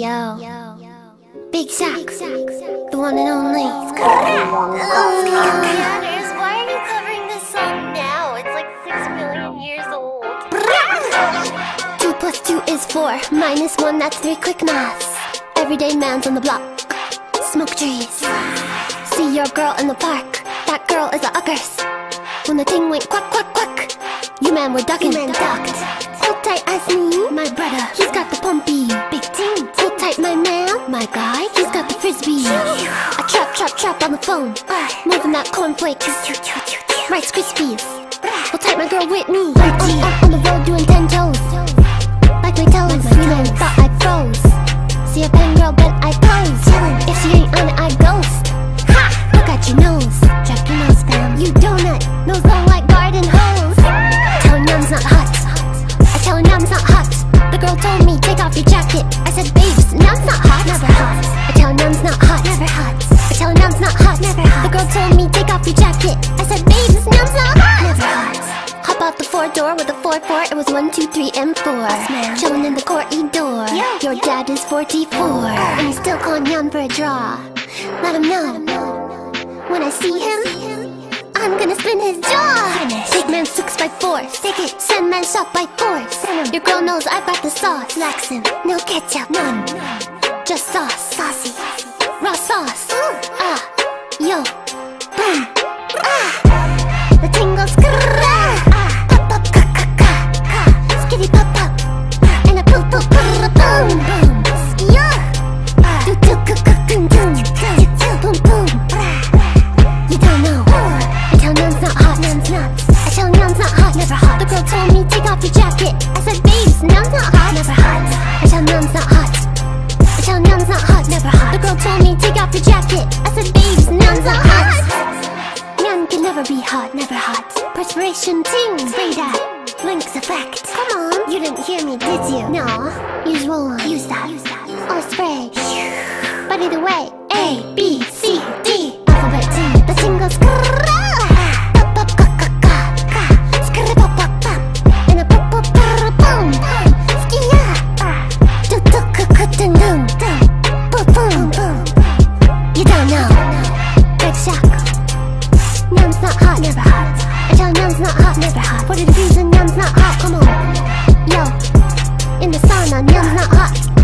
Yo, Big Shaq, the one and only. Oh, oh Manners, why are you covering this song now? It's like six million years old. Two plus two is four. Minus one, that's three. Quick maths. Everyday man's on the block. Smoke trees. See your girl in the park. That girl is a uckers. When the thing went quack quack quack, you man were ducking. You man ducked. Hold tight as me, my brother. He's got the pumpy. Big team. Hold tight, my man. My guy, he's got the frisbee. I trap trap trap on the phone. Moving that cornflakes. Rice Krispies. Hold tight, my girl Whitney. On, on, on the road doing ten toes. Like my. Like my toes. Thought I froze. See a pen girl, but I pose. If she ain't on it, I ghost. Ha! Look at your nose. Check your nose, fam. You donut. Nose long like garden hose. Girl told me, take off your jacket. I said, babes, num's not hot. Never hot. I tell num's not hot. Never hot. I tell num's not hot. Never hot. The girl told me, take off your jacket. I said, babes, num's not hot. Never hot. Hop out the four door with a four four. It was one, two, three, and four. Chillin' in the corridor. Your dad is 44. And he's still calling Yum for a draw. Let him know. When I see him, I'm gonna spin his jaw. Six by force. Take it. Send man shot by force. Your girl knows I've got the sauce. Laxin', no ketchup, none. Just sauce, saucy. Raw sauce. Not hot. Never hot. I tell Num's not hot. I tell Num's not hot. Never hot. The girl told me take off your jacket. I said, babes, Num's not hot. Nyan can never be hot. Never hot. Perspiration ting. Spray that. Lynx effect. Come on. You didn't hear me, did you? No. Use roll on. Use that. Use that. Or spray. But either way, A, B, C, D. Alphabet T. The singles. like Shaka not hot, never hot. I tell numb's not hot, never hot. For the reason numb's not hot, come on. Yo, in the sauna, numb's not hot.